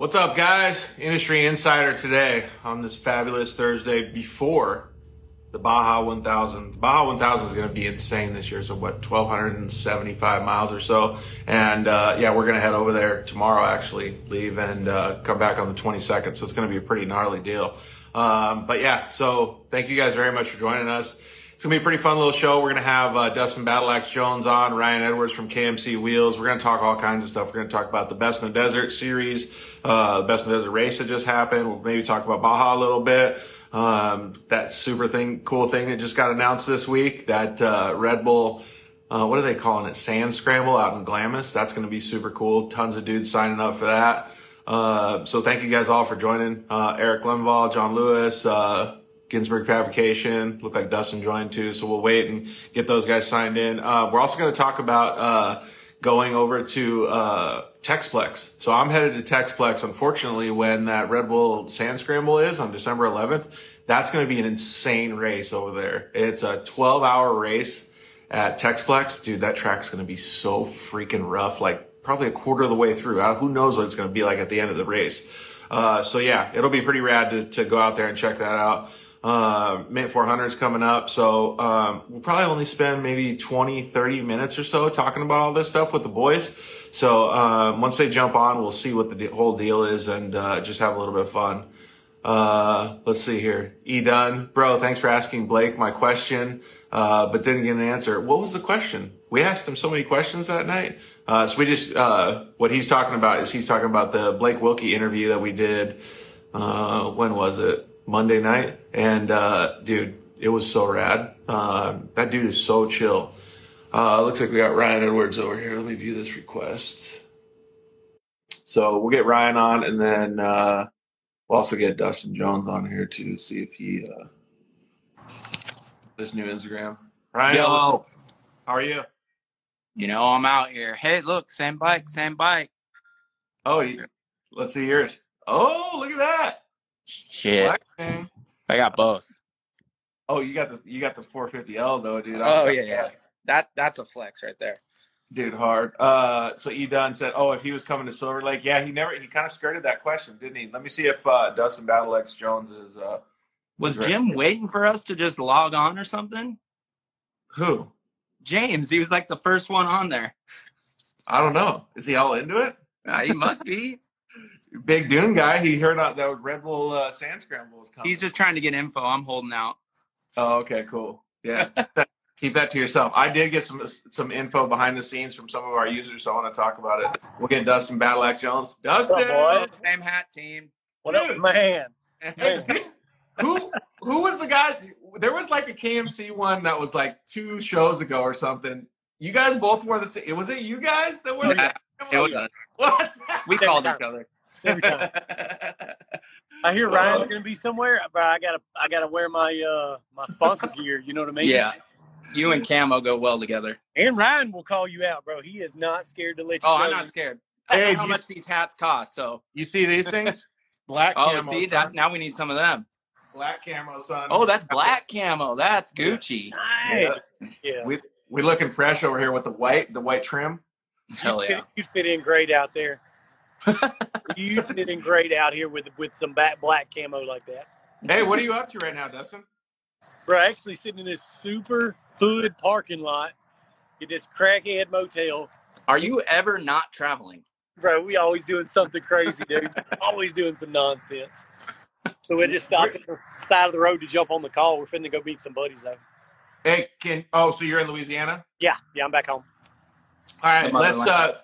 What's up, guys? Industry Insider today on this fabulous Thursday before the Baja 1000. The Baja 1000 is going to be insane this year. So, what, 1,275 miles or so? And uh, yeah, we're going to head over there tomorrow, actually, leave and uh, come back on the 22nd. So, it's going to be a pretty gnarly deal. Um, but yeah, so thank you guys very much for joining us. It's gonna be a pretty fun little show. We're gonna have uh, Dustin Battleaxe Jones on, Ryan Edwards from KMC Wheels. We're gonna talk all kinds of stuff. We're gonna talk about the Best in the Desert series, uh, the Best in the Desert race that just happened. We'll maybe talk about Baja a little bit. Um, that super thing, cool thing that just got announced this week. That uh, Red Bull. Uh, what are they calling it? Sand Scramble out in Glamis. That's going to be super cool. Tons of dudes signing up for that. Uh, so thank you guys all for joining. Uh, Eric Lemval, John Lewis, uh, Ginsburg Fabrication. Look like Dustin joined too. So we'll wait and get those guys signed in. Uh, we're also going to talk about uh, going over to uh, Texplex. So I'm headed to Texplex. Unfortunately, when that Red Bull Sand Scramble is on December 11th, that's going to be an insane race over there. It's a 12 hour race at Texplex. Dude, that track's going to be so freaking rough. Like probably a quarter of the way through. Who knows what it's going to be like at the end of the race. Uh, so yeah, it'll be pretty rad to, to go out there and check that out. Uh, Mint 400 is coming up. So, um, we'll probably only spend maybe 20, 30 minutes or so talking about all this stuff with the boys. So, um, once they jump on, we'll see what the de- whole deal is and, uh, just have a little bit of fun. Uh, let's see here. E done. Bro, thanks for asking Blake my question, uh, but didn't get an answer. What was the question? We asked him so many questions that night. Uh, so we just, uh, what he's talking about is he's talking about the Blake Wilkie interview that we did, uh, when was it? Monday night. And, uh, dude, it was so rad. Uh, that dude is so chill. Uh, looks like we got Ryan Edwards over here. Let me view this request. So we'll get Ryan on and then, uh, we'll also get Dustin Jones on here too, see if he, uh, this new Instagram. Ryan, Yo, how are you? you know I'm out here. Hey, look, same bike, same bike. Oh, let's see yours. Oh, look at that. Shit, Black. I got both. Oh, you got the you got the 450L though, dude. Oh yeah, yeah. That that's a flex right there. Dude, hard. Uh, so E Dunn said, "Oh, if he was coming to Silver Lake, yeah, he never he kind of skirted that question, didn't he? Let me see if uh, Dustin Battleaxe Jones is uh, Was Right. Jim waiting for us to just log on or something? who? James, he was like the first one on there. I don't know. Is he all into it? Uh, he must be. Big Dune guy. He heard out that Red Bull uh, Sand Scramble was coming. He's just trying to get info. I'm holding out. Oh, okay, cool. Yeah, keep that to yourself. I did get some some info behind the scenes from some of our users, so I want to talk about it. We'll get Dustin Battleaxe Jones. Dustin, What's up. Same hat team. What up, Dude. man? Hey, did- who who was the guy? There was like a KMC one that was like two shows ago or something. You guys both wore the same. It was it you guys that were? the Yeah, same? It was us. What? We called each other. Every time. I hear Ryan's gonna be somewhere, but I gotta I gotta wear my uh my sponsor gear. You know what I mean? Yeah. You and Camo go well together. And Ryan will call you out, bro. He is not scared to let you. Oh, know. I'm not scared. I Hey, know how you- much these hats cost, so You see these things? Black oh, camo. see son. that now we need some of them. Black camo, son. Oh, that's black camo. That's Gucci. Nice. Yeah. We we looking fresh over here with the white, the white trim. Hell yeah. You fit in great out there. you fit in great out here with with some back black camo like that. Hey, what are you up to right now, Dustin? We're actually sitting in this super hood parking lot at this crackhead motel. Are you ever not traveling? Bro, we always doing something crazy, dude. always doing some nonsense. So we just stopped at the side of the road to jump on the call. We're finna go meet some buddies though. Hey, can oh, so you're in Louisiana? Yeah, yeah, I'm back home. All right, let's uh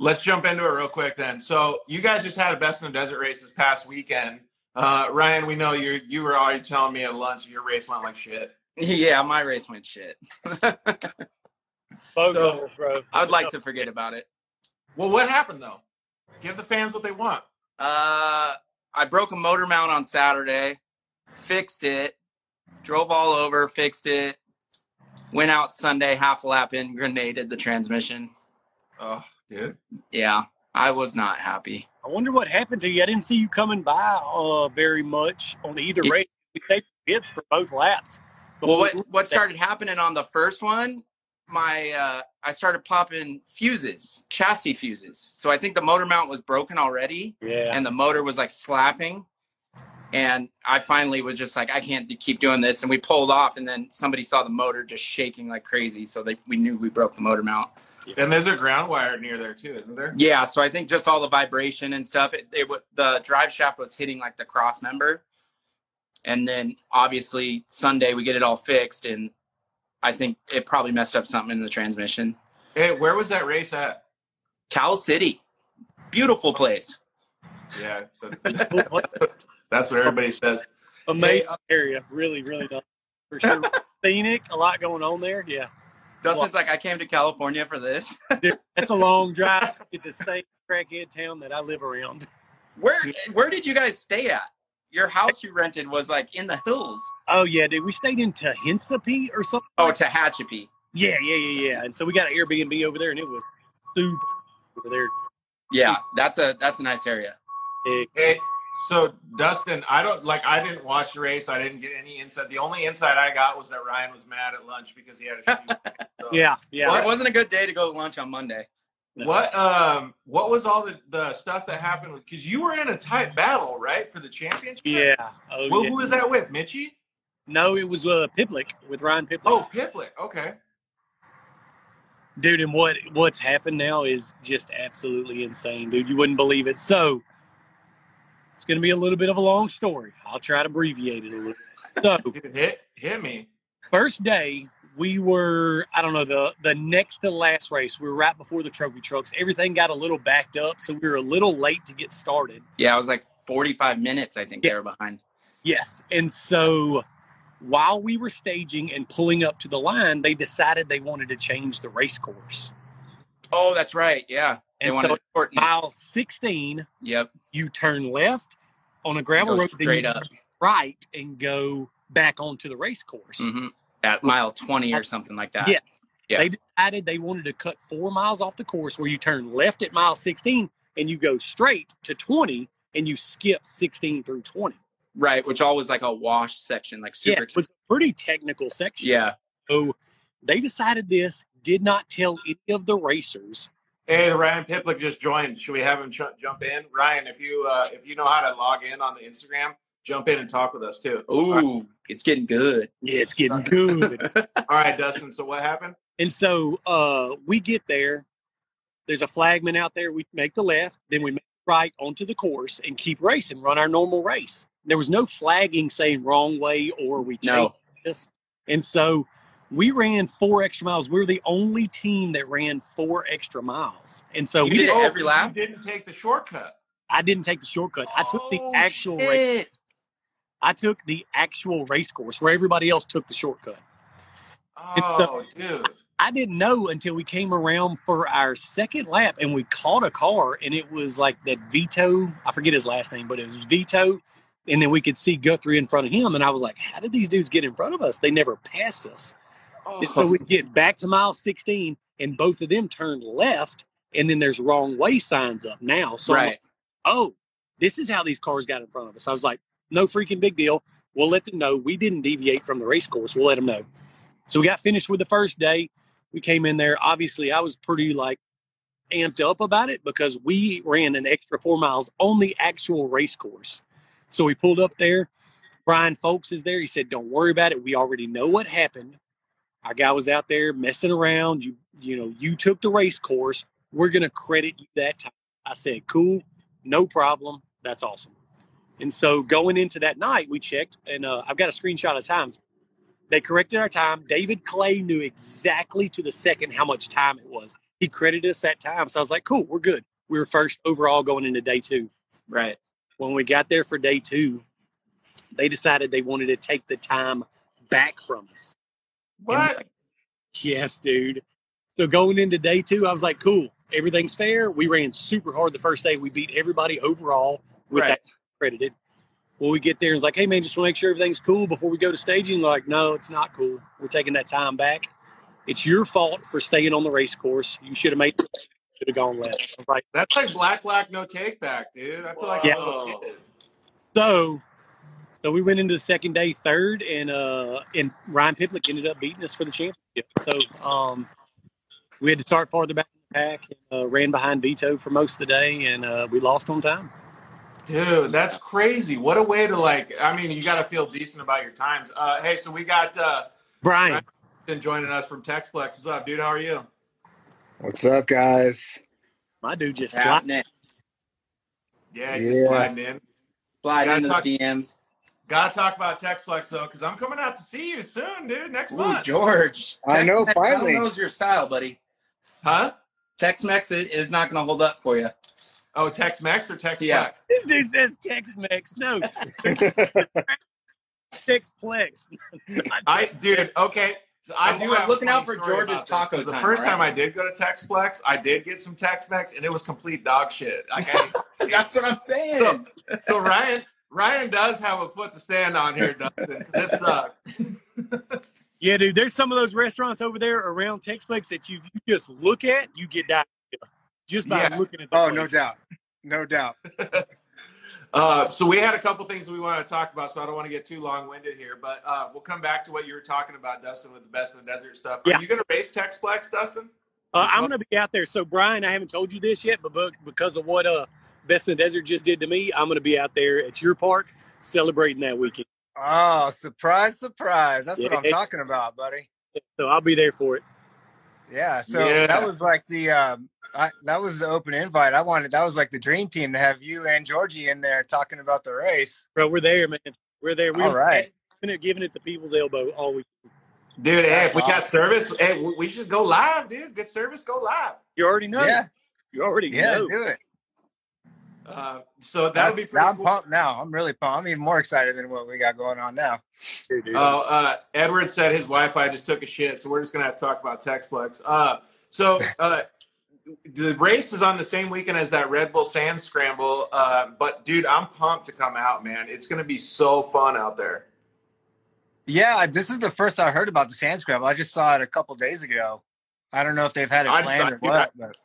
let's jump into it real quick then. So you guys just had a best in the desert race this past weekend. Uh Ryan, we know you you were already telling me at lunch your race went like shit. Yeah, my race went shit. Both So- bro. I would like to forget about it. Well, what happened though? Give the fans what they want. Uh, I broke a motor mount on Saturday, fixed it, drove all over, fixed it, went out Sunday, half a lap in, grenaded the transmission. Oh, dude. Yeah, I was not happy. I wonder what happened to you. I didn't see you coming by uh, very much on either Yeah. race. We saved bits for both laps. But Well, what what started happening on the first one? my uh, I started popping fuses, chassis fuses. So I think the motor mount was broken already, Yeah. and the motor was like slapping. And I finally was just like, I can't keep doing this. And we pulled off, and then somebody saw the motor just shaking like crazy. So they, we knew we broke the motor mount. And there's a ground wire near there too, isn't there? Yeah, so I think just all the vibration and stuff. It, it wa- the drive shaft was hitting like the cross member, and then obviously Sunday we get it all fixed, and I think it probably messed up something in the transmission. Hey, where was that race at? Cal City, beautiful place. Yeah, that's what everybody says. Amazing Hey, uh, area. Really, really nice. For sure. Scenic, a lot going on there. Yeah. Dustin's like, I came to California for this. Dude, that's a long drive to the same crackhead town that I live around. Where where did you guys stay at? Your house you rented was like in the hills. Oh yeah, dude. We stayed in Tehachapi or something. Oh, Tehachapi. Yeah, yeah, yeah, yeah. And so we got an Airbnb over there, and it was super over there. Yeah, that's a that's a nice area. Heck, Hey, so Dustin, I don't like. I didn't watch the race. I didn't get any insight. The only insight I got was that Ryan was mad at lunch because he had a shoot. So, Yeah, yeah. Well, it wasn't a good day to go to lunch on Monday. What um what was all the, the stuff that happened with because you were in a tight battle, right? For the championship? Yeah. Oh, Well, yeah. who was that with? Mitchie? No, it was uh, Piplic with Ryan Piplic. Oh, Piplic. Okay. dude and what what's happened now is just absolutely insane dude you wouldn't believe it so it's going to be a little bit of a long story i'll try to abbreviate it a little so hit hit me. first day we were i don't know the the next to last race we were right before the trophy trucks everything got a little backed up so we were a little late to get started Yeah, it was like 45 minutes, I think Yeah. they were behind. Yes. And so while we were staging and pulling up to the line, they decided they wanted to change the race course. Oh, that's right. Yeah. And so to mile 16, Yep. you turn left on a gravel road, straight up. right and go back onto the race course. hmm At mile 20 or something like that. Yeah. Yeah. They decided they wanted to cut four miles off the course where you turn left at mile 16 and you go straight to 20 and you skip 16 through 20. Right. Which all was like a wash section, like Yeah, super. it was a pretty technical section. yeah. So they decided this, did not tell any of the racers. Hey, Ryan Piplic just joined. Should we have him ch- jump in? Ryan, if you uh, if you know how to log in on the Instagram, jump in and talk with us too. Ooh, it's getting good. Yeah, it's getting good. All right, Dustin. So what happened? and so uh, we get there. There's a flagman out there. We make the left, then we make the right onto the course and keep racing, run our normal race. There was no flagging saying wrong way or we changed No. this. And so we ran four extra miles. We were the only team that ran four extra miles. And so You we did, did every lap. You didn't take the shortcut. I didn't take the shortcut. I took the Oh, actual race. shit. I took the actual race course where everybody else took the shortcut. Oh, dude. I didn't know until we came around for our second lap and we caught a car and it was like that Vito, I forget his last name, but it was Vito. And then we could see Guthrie in front of him. And I was like, how did these dudes get in front of us? They never passed us. And so Oh, we get back to mile 16 and both of them turn left. And then there's wrong way signs up now. So I'm like, oh, this is how these cars got in front of us. I was like, no freaking big deal. We'll let them know we didn't deviate from the race course. We'll let them know. So we got finished with the first day. We came in there. Obviously, I was pretty like amped up about it because we ran an extra four miles on the actual race course. So we pulled up there. Brian Folks is there. He said, "Don't worry about it. We already know what happened. Our guy was out there messing around. You, you know, you took the race course. We're gonna credit you that time." I said, "Cool, no problem. That's awesome." And so going into that night, we checked, and uh, I've got a screenshot of times. They corrected our time. David Clay knew exactly to the second how much time it was. He credited us that time. So I was like, cool, we're good. We were first overall going into day two. Right. When we got there for day two, they decided they wanted to take the time back from us. What? Yes, dude. So going into day two, I was like, cool, everything's fair. We ran super hard the first day. We beat everybody overall with Right. that credited. When we get there it's like, hey man, just want to make sure everything's cool before we go to staging. Like, no, it's not cool. We're taking that time back. It's your fault for staying on the race course. You should have made should have gone left. I was like, That's like black, black, no take back, dude. I feel like Yeah. a so so we went into the second day third and uh and Ryan Piplic ended up beating us for the championship. So um we had to start farther back in the pack. And, uh, ran behind Vito for most of the day, and uh, we lost on time. Dude, that's crazy. What a way to like. I mean, you got to feel decent about your times. Uh, hey, so we got uh, Brian Brian joining us from Texplex. What's up, dude? How are you? What's up, guys? My dude just Yeah, slapped. Yeah, Yeah. just sliding in. Slide Gotta into talk- the DMs. Got to talk about Texplex though, because I'm coming out to see you soon, dude. Next Ooh, month, George. I know, Tex-Mex, finally. I don't know your style, buddy. huh? Tex-Mex is not going to hold up for you. Oh, Tex-Mex or Texplex? Yeah. This dude says Tex-Mex. No, Texplex. Not I, dude, okay. So I I'm- do I'm looking out for George's about this, taco 'cause The time, first all right? time I did go to Texplex, I did get some Tex-Mex, and it was complete dog shit. Like, I, That's what I'm saying. So- so Ryan, Ryan does have a foot to stand on here, Dustin. It sucks. Yeah, dude. There's some of those restaurants over there around Texplex that you, you just look at, you get diarrhea just by Yeah. looking at. The oh, place. no doubt. No doubt. Uh, so we had a couple things that we want to talk about, so I don't want to get too long-winded here, but uh, we'll come back to what you were talking about, Dustin, with the best in the desert stuff. Yeah. Are you going to race Texplex, Dustin? Uh, I'm going to be out there. So, Brian, I haven't told you this yet, but because of what uh, Best in the Desert just did to me, I'm going to be out there at your park celebrating that weekend. Oh, surprise, surprise. That's what I'm talking about, buddy. So I'll be there for it. Yeah. So Yeah. that was like the um I, that was the open invite. I wanted that was like the dream team to have you and Georgie in there talking about the race. Bro, we're there, man. We're there. We're All right. giving it the people's elbow all week. Dude, hey, if we got service, hey, we- we should go live, dude. Good service, go live. You already know. Yeah. You already Yeah, know. do it. Uh, so that would That's, be now pretty I'm cool. pumped now. I'm really pumped. I'm even more excited than what we got going on now. Oh, uh, Edward said his Wi-Fi just took a shit, so we're just gonna have to talk about Texplex. Uh, so uh, the race is on the same weekend as that Red Bull Sand Scramble, uh, but dude, I'm pumped to come out, man. It's gonna be so fun out there. Yeah, this is the first I heard about the sand scramble. I just saw it a couple days ago. I don't know if they've had it I planned saw- or dude, what, but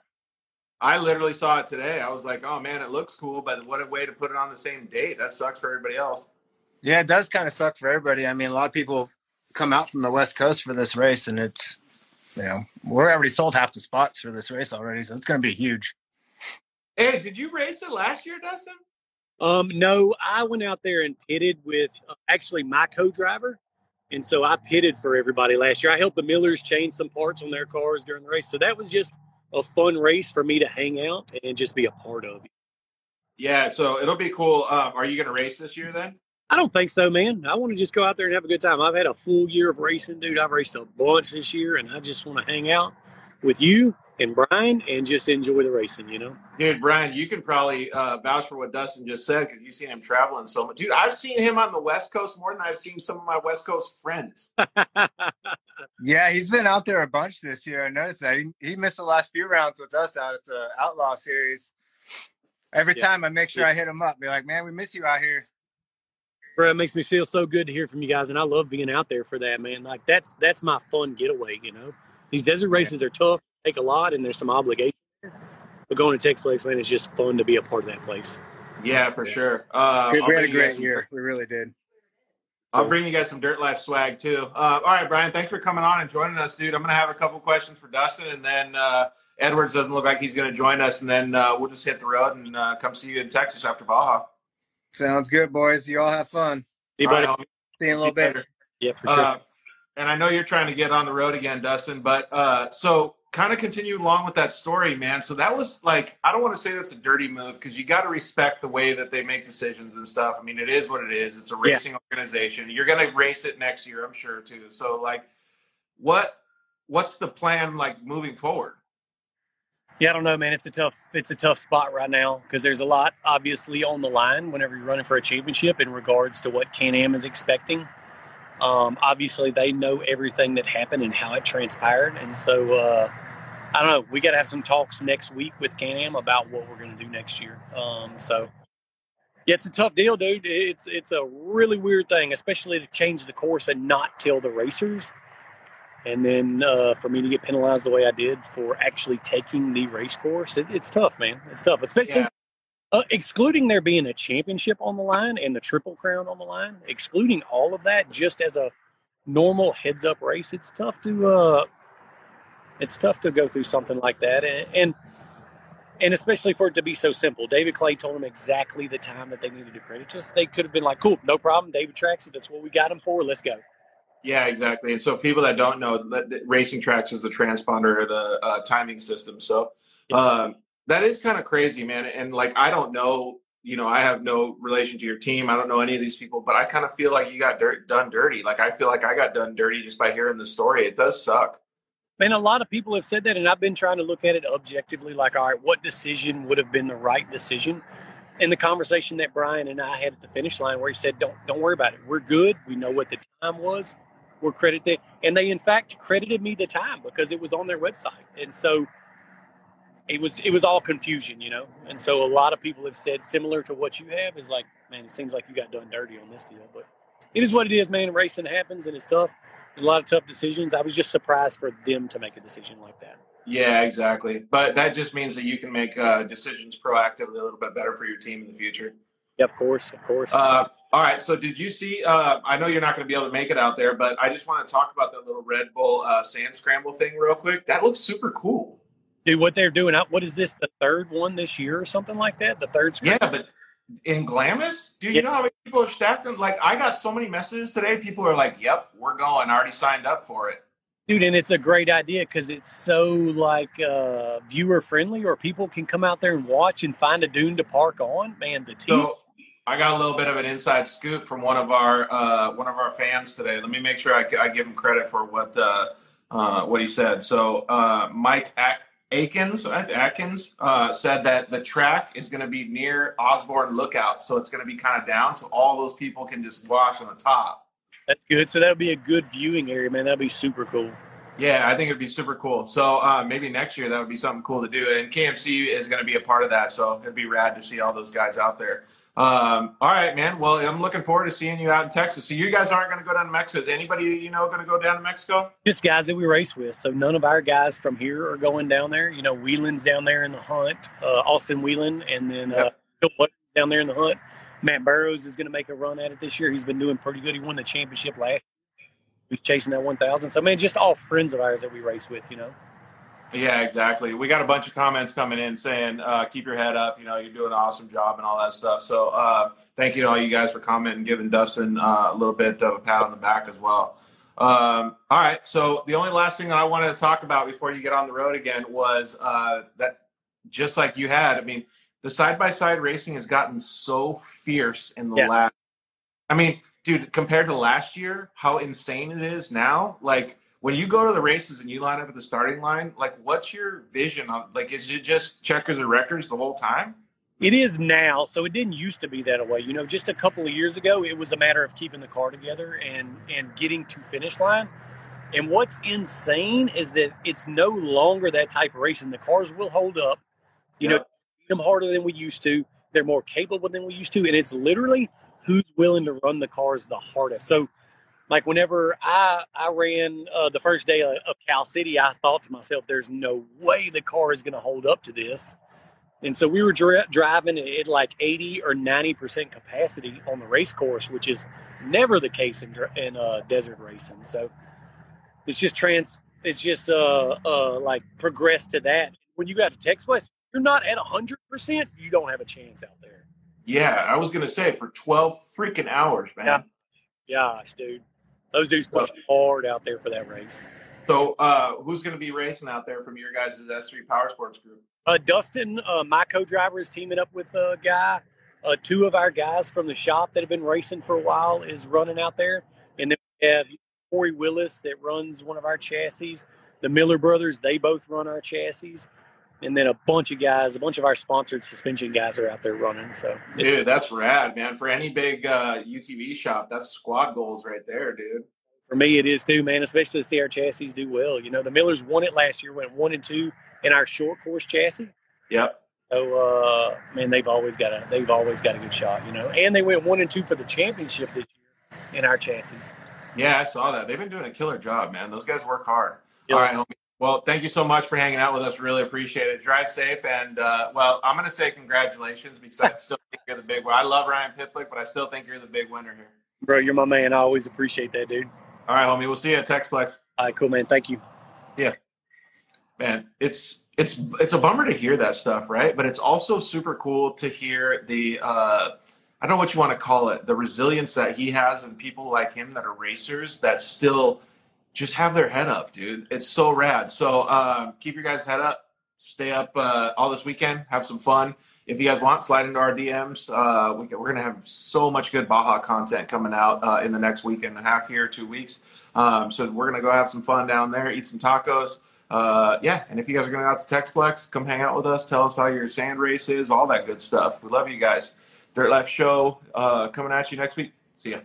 I literally saw it today. I was like, oh man, it looks cool, but what a way to put it on the same date. That sucks for everybody else. yeah, it does kind of suck for everybody. I mean, a lot of people come out from the West Coast for this race, and it's you know we're already sold half the spots for this race already, so it's going to be huge. Hey, did you race it last year, Dustin? Um, no, I went out there and pitted with uh, actually my co-driver, and so I pitted for everybody last year. I helped the Millers change some parts on their cars during the race, so that was just a fun race for me to hang out and just be a part of. Yeah, so it'll be cool. Um, are you gonna race this year then? I don't think so, man. I want to just go out there and have a good time. I've had a full year of racing, dude. I've raced a bunch this year, and I just want to hang out with you and Brian and just enjoy the racing. You know. Dude, Brian, you can probably uh, vouch for what Dustin just said because you've seen him traveling so much. Dude, I've seen him on the West Coast more than I've seen some of my West Coast friends. Yeah, he's been out there a bunch this year. I noticed that he, he missed the last few rounds with us out at the Outlaw Series. Every Yeah. time I make sure I hit him up, be like, "Man, we miss you out here." Bro, it makes me feel so good to hear from you guys, and I love being out there for that, man. Like that's that's my fun getaway. You know, these desert races are tough, take a lot, and there's some obligation. there. But going to Texplex, man, it's just fun to be a part of that place. Yeah, for sure. Uh, Good- we had a bring you guys great year. We really did. I'll bring you guys some Dirt Life swag too. Uh, all right, Brian, thanks for coming on and joining us, dude. I'm gonna have a couple questions for Dustin, and then uh, Edwards doesn't look like he's gonna join us, and then uh, we'll just hit the road and uh, come see you in Texas after Baja. Sounds good, boys. You all have fun. See you, buddy? homie. See you in a little bit. later. Yeah, for sure. Uh, and I know you're trying to get on the road again, Dustin. But uh, so kind of continue along with that story, man. So that was like I don't want to say that's a dirty move because you got to respect the way that they make decisions and stuff. I mean, it is what it is. It's a Yeah. racing organization. You're going to race it next year, I'm sure too. So like, what what's the plan like moving forward? Yeah, I don't know, man. It's a tough it's a tough spot right now because there's a lot obviously on the line whenever you're running for a championship in regards to what Can Am is expecting. Um, obviously, they know everything that happened and how it transpired, and so uh, I don't know. We got to have some talks next week with Can Am about what we're going to do next year. Um, so yeah, it's a tough deal, dude. It's it's a really weird thing, especially to change the course and not tell the racers and then uh, for me to get penalized the way I did for actually taking the race course, it, it's tough, man. It's tough, especially Yeah. uh, excluding there being a championship on the line and the triple crown on the line. Excluding all of that, just as a normal heads up race, it's tough to uh, it's tough to go through something like that, and, and and especially for it to be so simple. David Clay told them exactly the time that they needed to credit us. They could have been like, "Cool, no problem." David tracks it. That's what we got him for. Let's go. Yeah, exactly. And so, people that don't know, Racing Tracks is the transponder or the uh, timing system. So, um, that is kind of crazy, man. And like, I don't know, you know, I have no relation to your team. I don't know any of these people, but I kind of feel like you got dirt, done dirty. Like, I feel like I got done dirty just by hearing the story. It does suck. Man, a lot of people have said that, and I've been trying to look at it objectively. Like, all right, what decision would have been the right decision? In the conversation that Brian and I had at the finish line, where he said, "Don't don't worry about it. We're good. We know what the time was. We're credited." And they, in fact, credited me the time because it was on their website. And so it was it was all confusion, you know. And so a lot of people have said similar to what you have is like, man, it seems like you got done dirty on this deal. But it is what it is, man. Racing happens, and it's tough. A lot of tough decisions. I was just surprised for them to make a decision like that. Yeah, exactly. But that just means that you can make uh, decisions proactively a little bit better for your team in the future. Yeah, of course, of course. Uh, all right. So, did you see? Uh, I know you're not going to be able to make it out there, but I just want to talk about that little Red Bull uh, sand scramble thing real quick. That looks super cool. Dude, what they're doing? What is this? The third one this year or something like that? The third? Scramble? Yeah, but in Glamis, dude, yeah. you know how many people are stacked? Like, I got so many messages today. People are like, "Yep, we're going. I already signed up for it." Dude, and it's a great idea because it's so like uh, viewer friendly, or people can come out there and watch and find a dune to park on. Man, the team. So, I got a little bit of an inside scoop from one of our uh, one of our fans today. Let me make sure I, I give him credit for what uh, uh what he said. So uh, Mike Akins Atkins uh, said that the track is going to be near Osborne Lookout, so it's going to be kind of down, so all those people can just watch on the top. That's good. So that'll be a good viewing area, man. That'll be super cool. Yeah, I think it'd be super cool. So uh, maybe next year that would be something cool to do, and KMC is going to be a part of that. So it'd be rad to see all those guys out there. Um, all right, man. Well, I'm looking forward to seeing you out in Texas. So you guys aren't going to go down to Mexico. Is anybody you know going to go down to Mexico? Just guys that we race with. So none of our guys from here are going down there. You know, Whelan's down there in the hunt. Uh, Austin Whelan, and then uh, yep. down there in the hunt. Matt Burrows is going to make a run at it this year. He's been doing pretty good. He won the championship last. Year. He's chasing that 1,000. So man, just all friends of ours that we race with. You know. Yeah, exactly. We got a bunch of comments coming in saying, uh, keep your head up. You know, you're doing an awesome job and all that stuff. So uh, thank you to all you guys for commenting, giving Dustin uh, a little bit of a pat on the back as well. Um, all right. So the only last thing that I wanted to talk about before you get on the road again was uh, that just like you had, I mean, the side by side racing has gotten so fierce in the yeah. last. I mean, dude, compared to last year, how insane it is now. Like, when you go to the races and you line up at the starting line, like what's your vision on like is it just checkers and records the whole time? It is now, so it didn't used to be that way. You know, just a couple of years ago, it was a matter of keeping the car together and and getting to finish line. And what's insane is that it's no longer that type of racing. The cars will hold up. You yeah. know, them harder than we used to. They're more capable than we used to, and it's literally who's willing to run the cars the hardest. So like whenever I I ran uh, the first day of, of, Cal City, I thought to myself, "There's no way the car is going to hold up to this." And so we were dri- driving at like 80 or 90 percent capacity on the race course, which is never the case in in uh, desert racing. So it's just trans. It's just uh uh like progress to that. When you got to Texas West, you're not at 100 percent. You don't have a chance out there. Yeah, I was gonna say for 12 freaking hours, man. Yeah. Gosh, dude. Those dudes pushed hard out there for that race. So, uh, who's going to be racing out there from your guys' S3 Power Sports group? Uh, Dustin, uh, my co-driver, is teaming up with a guy. Uh, two of our guys from the shop that have been racing for a while is running out there, and then we have Corey Willis that runs one of our chassis. The Miller brothers, they both run our chassis, and then a bunch of guys, a bunch of our sponsored suspension guys are out there running. So, dude, that's rad, man. For any big uh, UTV shop, that's squad goals right there, dude. For me, it is too, man. Especially to see our chassis do well. You know, the Millers won it last year, went one and two in our short course chassis. Yep. So, uh, man, they've always got a they've always got a good shot. You know, and they went one and two for the championship this year in our chassis. Yeah, I saw that. They've been doing a killer job, man. Those guys work hard. Yep. All right, homie. Well, thank you so much for hanging out with us. Really appreciate it. Drive safe, and uh, well, I'm going to say congratulations because I still think you're the big one. I love Ryan Piplic, but I still think you're the big winner here. Bro, you're my man. I always appreciate that, dude. All right, homie. We'll see you at Texplex. All right, cool, man. Thank you. Yeah. man, it's it's it's a bummer to hear that stuff, right? But it's also super cool to hear the uh, I don't know what you want to call it, the resilience that he has and people like him that are racers that still just have their head up, dude. It's so rad. So um, keep your guys' head up, stay up uh, all this weekend, have some fun. If you guys want, slide into our DMs. Uh, we, are going to have so much good Baja content coming out uh, in the next week and a half here, two weeks. Um, so we're going to go have some fun down there, eat some tacos uh, yeah, and if you guys are going out to Texplex, come hang out with us. Tell us how your sand race is, all that good stuff. We love you guys. Dirt Life Show uh, coming at you next week. See ya.